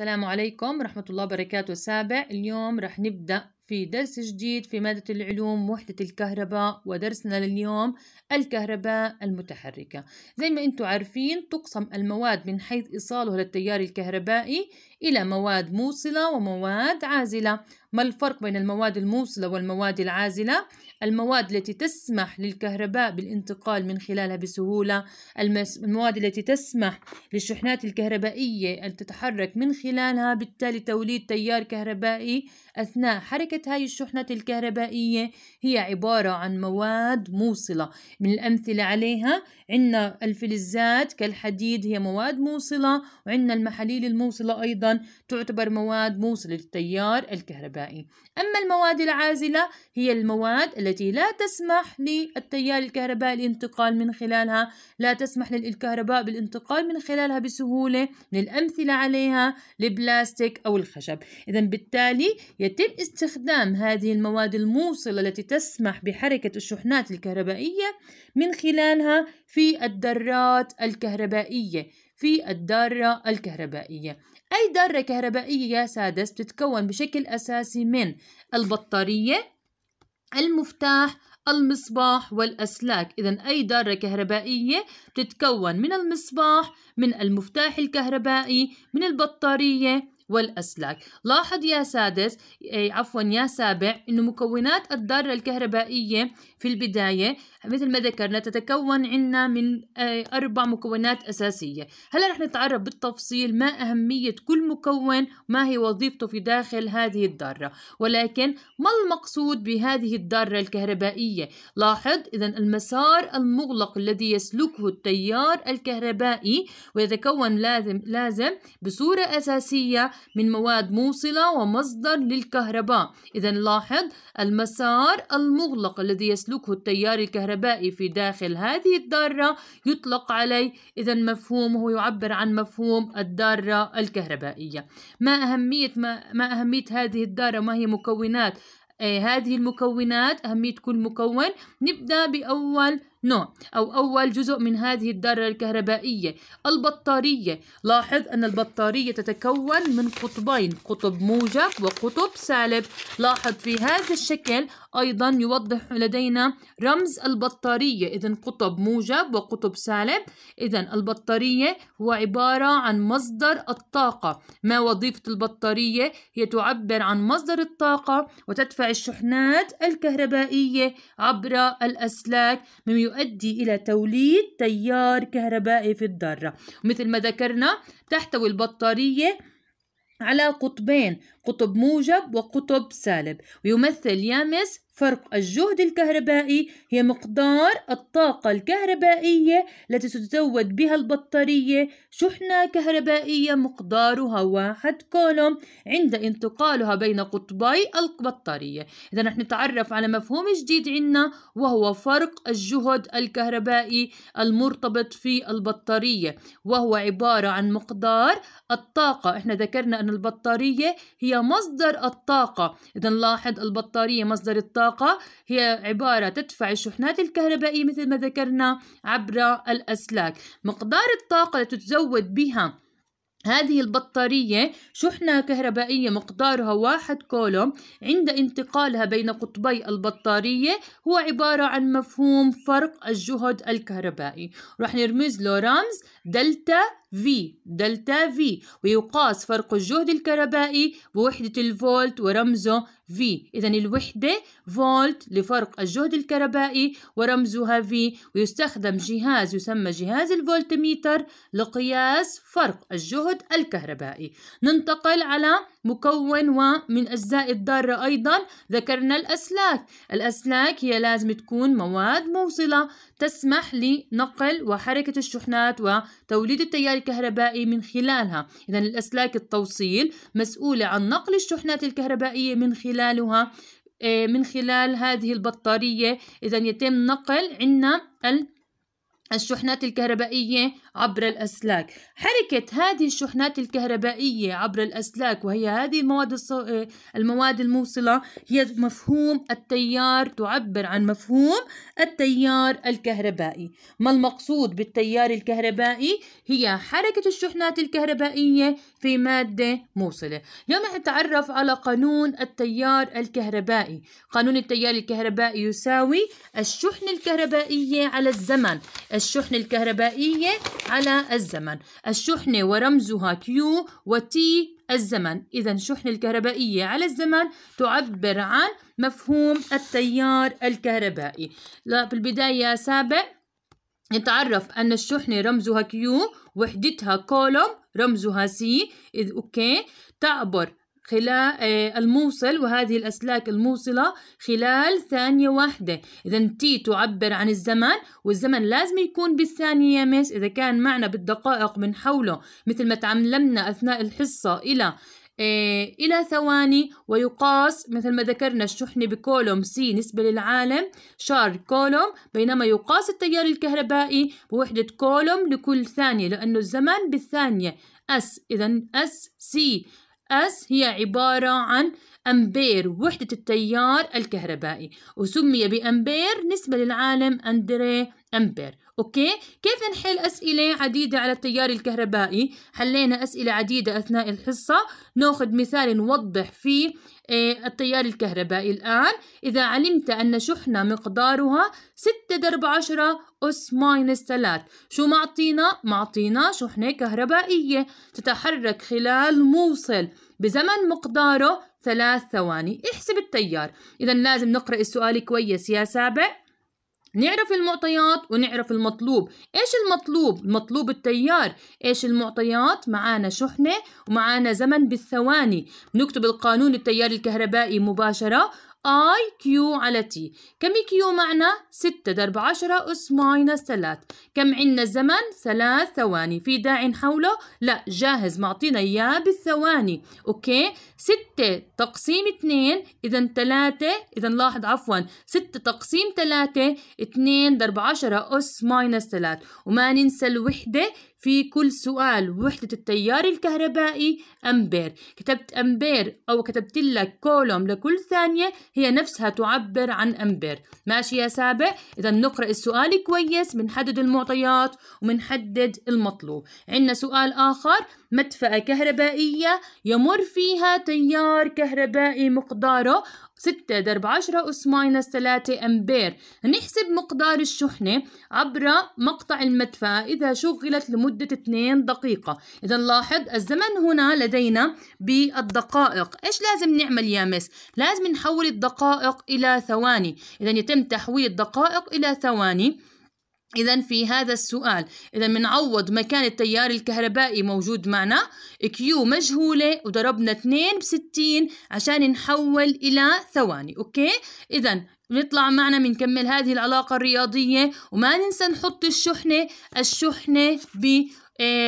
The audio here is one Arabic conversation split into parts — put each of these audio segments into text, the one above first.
السلام عليكم ورحمة الله وبركاته. سابع اليوم رح نبدأ في درس جديد في مادة العلوم وحدة الكهرباء ودرسنا لليوم الكهرباء المتحركة. زي ما أنتم عارفين تقسم المواد من حيث إيصاله للتيار الكهربائي إلى مواد موصلة ومواد عازلة. ما الفرق بين المواد الموصلة والمواد العازلة؟ المواد التي تسمح للكهرباء بالانتقال من خلالها بسهولة. المواد التي تسمح للشحنات الكهربائية أن تتحرك من خلالها بالتالي توليد تيار كهربائي أثناء حركة هاي الشحنات الكهربائية. هي عبارة عن مواد موصلة. من الأمثلة عليها عندنا الفلزات كالحديد هي مواد موصلة. وعندنا المحاليل الموصلة أيضا تعتبر مواد موصلة للتيار الكهربائي. أما المواد العازلة هي المواد التي لا تسمح للتيار الكهربائي الانتقال من خلالها لا تسمح للكهرباء بالانتقال من خلالها بسهولة من الأمثلة عليها البلاستيك أو الخشب. إذا بالتالي يتم استخدام هذه المواد الموصلة التي تسمح بحركة الشحنات الكهربائية من خلالها في الدرات الكهربائية في الدارة الكهربائية. أي دارة كهربائية يا سادس بتتكون بشكل أساسي من البطارية المفتاح المصباح والأسلاك. إذا أي دارة كهربائية بتتكون من المصباح من المفتاح الكهربائي من البطارية والأسلاك. لاحظ يا سادس عفوا يا سابع أن مكونات الذرة الكهربائية في البداية مثل ما ذكرنا تتكون عنا من أربع مكونات أساسية. هلا رح نتعرف بالتفصيل ما أهمية كل مكون ما هي وظيفته في داخل هذه الذرة. ولكن ما المقصود بهذه الذرة الكهربائية؟ لاحظ إذا المسار المغلق الذي يسلكه التيار الكهربائي ويتكون لازم لازم بصورة أساسية من مواد موصلة ومصدر للكهرباء. إذا لاحظ المسار المغلق الذي يسلكه التيار الكهربائي في داخل هذه الذرة يطلق عليه. إذا مفهومه يعبر عن مفهوم الذرة الكهربائية. ما أهمية ما, ما أهمية هذه الذرة ما هي مكونات؟ آه هذه المكونات أهمية كل مكون. نبدأ بأول نوع أو أول جزء من هذه الذرة الكهربائية البطارية. لاحظ أن البطارية تتكون من قطبين قطب موجب وقطب سالب. لاحظ في هذا الشكل أيضا يوضح لدينا رمز البطارية. إذا قطب موجب وقطب سالب. إذا البطارية هو عبارة عن مصدر الطاقة. ما وظيفة البطارية؟ هي تعبر عن مصدر الطاقة وتدفع الشحنات الكهربائية عبر الأسلاك. مما يؤدي إلى توليد تيار كهربائي في الذرة. مثل ما ذكرنا تحتوي البطارية على قطبين قطب موجب وقطب سالب. ويمثل يامس فرق الجهد الكهربائي هي مقدار الطاقة الكهربائية التي تتزود بها البطارية. شحنة كهربائية مقدارها واحد كولوم عند انتقالها بين قطبي البطارية. إذا نحن نتعرف على مفهوم جديد عندنا وهو فرق الجهد الكهربائي المرتبط في البطارية وهو عبارة عن مقدار الطاقة. إحنا ذكرنا أن البطارية هي مصدر الطاقة. إذا نلاحظ البطارية مصدر الطاقة الطاقة هي عبارة تدفع الشحنات الكهربائية مثل ما ذكرنا عبر الأسلاك. مقدار الطاقة التي تزود بها هذه البطارية شحنة كهربائية مقدارها واحد كولوم عند انتقالها بين قطبي البطارية هو عبارة عن مفهوم فرق الجهد الكهربائي. رح نرمز له رمز دلتا V دلتا V. ويقاس فرق الجهد الكهربائي بوحدة الفولت ورمزه V. إذا الوحدة فولت لفرق الجهد الكهربائي ورمزها V. ويستخدم جهاز يسمى جهاز الفولتميتر لقياس فرق الجهد الكهربائي. ننتقل على مكون ومن أجزاء الذرة أيضا. ذكرنا الأسلاك. الأسلاك هي لازم تكون مواد موصلة تسمح لنقل وحركة الشحنات وتوليد التيار الكهربائي من خلالها. إذا الأسلاك التوصيل مسؤولة عن نقل الشحنات الكهربائية من خلالها من خلال هذه البطارية. إذا يتم نقل عنا الشحنات الكهربائية عبر الأسلاك. حركة هذه الشحنات الكهربائية عبر الأسلاك وهي هذه المواد, الصو... المواد الموصلة هي مفهوم التيار تعبر عن مفهوم التيار الكهربائي. ما المقصود بالتيار الكهربائي؟ هي حركة الشحنات الكهربائية في مادة موصلة. اليوم نتعرف على قانون التيار الكهربائي. قانون التيار الكهربائي يساوي الشحنة الكهربائية على الزمن. الشحنة الكهربائية على الزمن. الشحنة ورمزها Q و T الزمن. إذا الشحنة الكهربائية على الزمن تعبر عن مفهوم التيار الكهربائي. لا في البداية سابع نتعرف أن الشحنة رمزها Q وحدتها كولوم رمزها C. إذ أوكي تعبر خلال آه، الموصل وهذه الأسلاك الموصلة خلال ثانية واحدة. إذا تي تعبر عن الزمن والزمن لازم يكون بالثانية مس. إذا كان معنا بالدقائق من حوله مثل ما تعلمنا أثناء الحصة إلى إيه إلى ثواني ويقاس مثل ما ذكرنا الشحنة بكولوم سي نسبة للعالم شار كولوم بينما يقاس التيار الكهربائي بوحدة كولوم لكل ثانية لأنه الزمن بالثانية. اس إذا اس سي أس هي عبارة عن أمبير وحدة التيار الكهربائي وسمي بأمبير نسبة للعالم أندري أمبير. okay؟ كيف نحل أسئلة عديدة على التيار الكهربائي؟ حلينا أسئلة عديدة أثناء الحصة. نأخذ مثال نوضح فيه التيار الكهربائي الآن. إذا علمت أن شحنة مقدارها 6 ضرب 10 أس minus 3 شو معطينا؟ معطينا شحنة كهربائية تتحرك خلال موصل بزمن مقداره ثلاث ثواني. احسب التيار. إذا لازم نقرأ السؤال كويس يا سابع نعرف المعطيات ونعرف المطلوب. إيش المطلوب؟ المطلوب التيار. إيش المعطيات؟ معانا شحنة ومعانا زمن بالثواني. نكتب القانون التيار الكهربائي مباشرة. I Q على T كم Q معنا؟ 6 ضرب 10 أس minus 3 كم عندنا الزمن؟ ثلاث ثواني. في داعي نحوله؟ لا جاهز معطينا إياه بالثواني. okay؟ 6 تقسيم 2 إذا 3 إذا لاحظ عفوا. 6 تقسيم 3 2 ضرب 10 أس minus 3 وما ننسى الوحدة في كل سؤال وحدة التيار الكهربائي أمبير. كتبت أمبير أو كتبت لك كولوم لكل ثانية هي نفسها تعبر عن أمبير. ماشي يا سابع؟ إذا نقرأ السؤال كويس بنحدد المعطيات وبنحدد المطلوب. عندنا سؤال آخر مدفأة كهربائية يمر فيها تيار كهربائي مقداره 6 ضرب 10 أس ماينس 3 أمبير. نحسب مقدار الشحنة عبر مقطع المدفأة إذا شغلت لمدة 2 دقيقة. إذا لاحظ الزمن هنا لدينا بالدقائق. إيش لازم نعمل يا مس؟ لازم نحول الدقائق إلى ثواني. إذا يتم تحويل الدقائق إلى ثواني. إذا في هذا السؤال. إذا بنعوض مكان التيار الكهربائي موجود معنا. Q مجهولة وضربنا 2 ب 60 عشان نحول إلى ثواني. okay؟ إذا بنطلع معنا بنكمل هذه العلاقة الرياضية وما ننسى نحط الشحنة الشحنة ب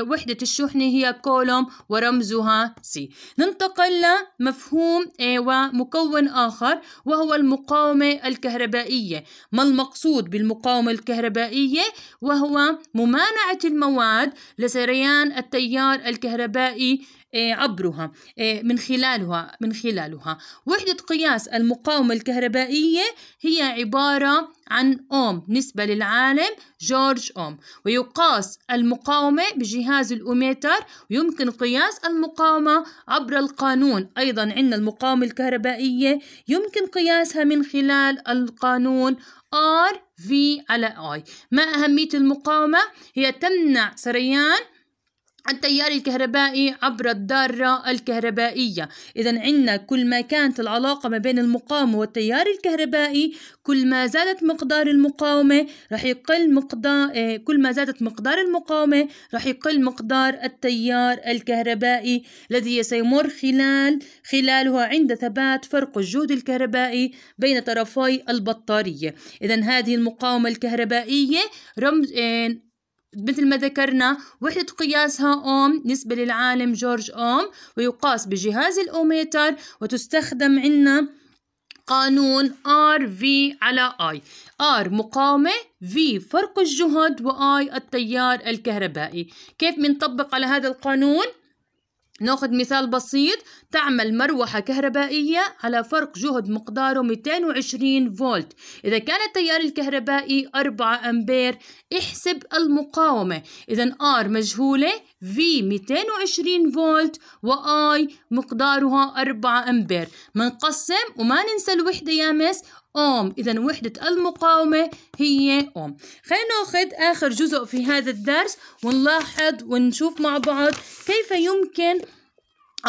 وحدة الشحنة هي كولوم ورمزها C. ننتقل لمفهوم آه، ومكون آخر وهو المقاومة الكهربائية. ما المقصود بالمقاومة الكهربائية؟ وهو ممانعة المواد لسريان التيار الكهربائي عبرها آه، من خلالها من خلالها. وحدة قياس المقاومة الكهربائية هي عبارة عن أوم نسبة للعالم جورج أوم. ويقاس المقاومة بجهاز الأوميتر ويمكن قياس المقاومة عبر القانون. أيضا عندنا المقاومة الكهربائية يمكن قياسها من خلال القانون R V على I. ما أهمية المقاومة؟ هي تمنع سريان التيار الكهربائي عبر الدارة الكهربائية. إذا عندنا كل ما كانت العلاقة ما بين المقاومة والتيار الكهربائي كل ما زادت مقدار المقاومة رح يقل مقدار آه، كل ما زادت مقدار المقاومة رح يقل مقدار التيار الكهربائي الذي سيمر خلال خلالها عند ثبات فرق الجهد الكهربائي بين طرفي البطارية. إذا هذه المقاومة الكهربائية رمز آه، مثل ما ذكرنا وحدة قياسها أوم نسبة للعالم جورج أوم ويقاس بجهاز الأوميتر وتستخدم عندنا قانون R V على I R مقاومة V فرق الجهد و I التيار الكهربائي. كيف بنطبق على هذا القانون؟ ناخذ مثال بسيط. تعمل مروحة كهربائية على فرق جهد مقداره 220 فولت. إذا كان التيار الكهربائي 4 أمبير احسب المقاومة. إذا R مجهولة V 220 فولت و I مقدارها 4 أمبير. منقسم وما ننسى الوحدة يا مس أوم. إذا وحدة المقاومة هي أوم. خلينا ناخذ آخر جزء في هذا الدرس ونلاحظ ونشوف مع بعض كيف يمكن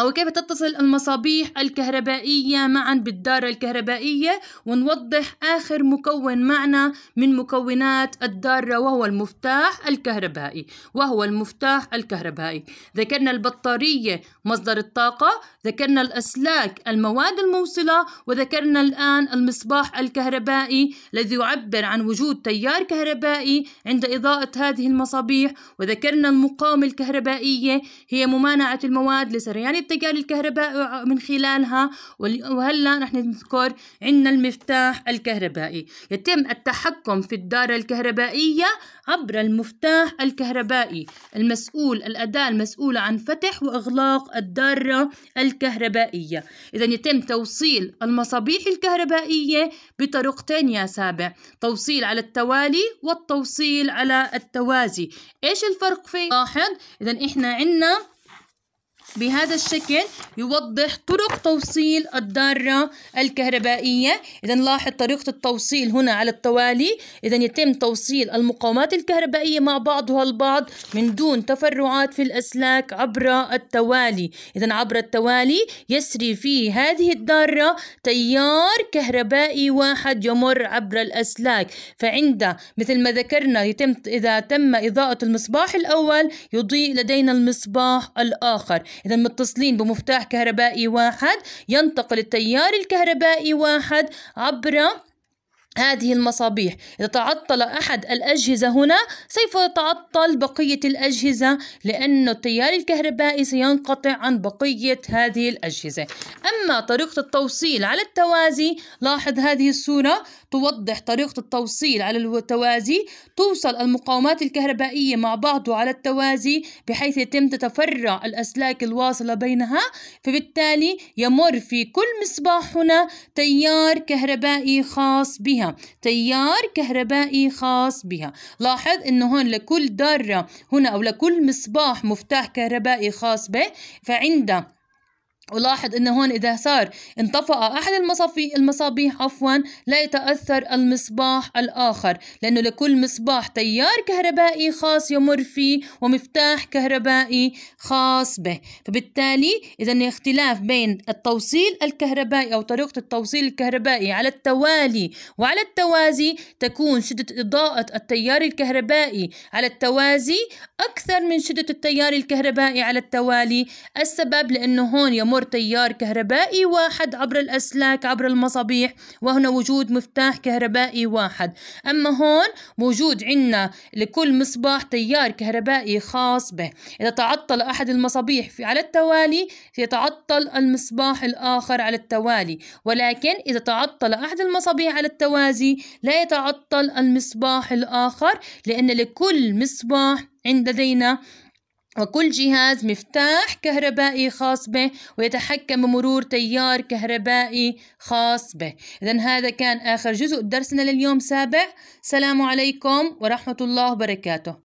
أو كيف تتصل المصابيح الكهربائية معا بالدارة الكهربائية ونوضح آخر مكون معنا من مكونات الدارة وهو المفتاح الكهربائي. وهو المفتاح الكهربائي. ذكرنا البطارية مصدر الطاقة. ذكرنا الأسلاك المواد الموصلة. وذكرنا الآن المصباح الكهربائي الذي يعبر عن وجود تيار كهربائي عند إضاءة هذه المصابيح. وذكرنا المقاومة الكهربائية هي ممانعة المواد لسريان التيار الكهربائي من خلالها. وهلا نحن نذكر عندنا المفتاح الكهربائي. يتم التحكم في الدارة الكهربائية عبر المفتاح الكهربائي. المسؤول الأداة المسؤولة عن فتح وإغلاق الدارة الكهربائية. إذا يتم توصيل المصابيح الكهربائية بطريقتين يا سابع. توصيل على التوالي والتوصيل على التوازي. إيش الفرق في؟ لاحظ إذا إحنا عندنا بهذا الشكل يوضح طرق توصيل الدارة الكهربائية. إذا نلاحظ طريقة التوصيل هنا على التوالي. إذا يتم توصيل المقاومات الكهربائية مع بعضها البعض من دون تفرعات في الأسلاك عبر التوالي. إذا عبر التوالي يسري في هذه الدارة تيار كهربائي واحد يمر عبر الأسلاك. فعند مثل ما ذكرنا يتم إذا تم إضاءة المصباح الأول يضيء لدينا المصباح الآخر. إذا متصلين بمفتاح كهربائي واحد ينتقل التيار الكهربائي واحد عبر هذه المصابيح. إذا تعطل أحد الأجهزة هنا سوف يتعطل بقية الأجهزة لأن التيار الكهربائي سينقطع عن بقية هذه الأجهزة. أما طريقة التوصيل على التوازي لاحظ هذه الصورة. توضح طريقة التوصيل على التوازي توصل المقاومات الكهربائية مع بعضها على التوازي بحيث يتم تتفرع الأسلاك الواصلة بينها. فبالتالي يمر في كل مصباح هنا تيار كهربائي خاص بها تيار كهربائي خاص بها. لاحظ إنه هون لكل دارة هنا أو لكل مصباح مفتاح كهربائي خاص به فعند ولاحظ إنه هون إذا صار انطفأ أحد المصابيح المصابيح عفوا لا يتأثر المصباح الآخر لأنه لكل مصباح تيار كهربائي خاص يمر فيه ومفتاح كهربائي خاص به. فبالتالي اذا اختلاف بين التوصيل الكهربائي أو طريقة التوصيل الكهربائي على التوالي وعلى التوازي تكون شدة إضاءة التيار الكهربائي على التوازي أكثر من شدة التيار الكهربائي على التوالي. السبب لأنه هون يمر يمر تيار كهربائي واحد عبر الأسلاك عبر المصابيح وهنا وجود مفتاح كهربائي واحد. أما هون موجود عندنا لكل مصباح تيار كهربائي خاص به. إذا تعطل أحد المصابيح في على التوالي سيتعطل المصباح الآخر على التوالي. ولكن إذا تعطل أحد المصابيح على التوازي لا يتعطل المصباح الآخر لأن لكل مصباح عند لدينا وكل جهاز مفتاح كهربائي خاص به ويتحكم بمرور تيار كهربائي خاص به. إذا هذا كان آخر جزء درسنا لليوم سابع. سلام عليكم ورحمة الله وبركاته.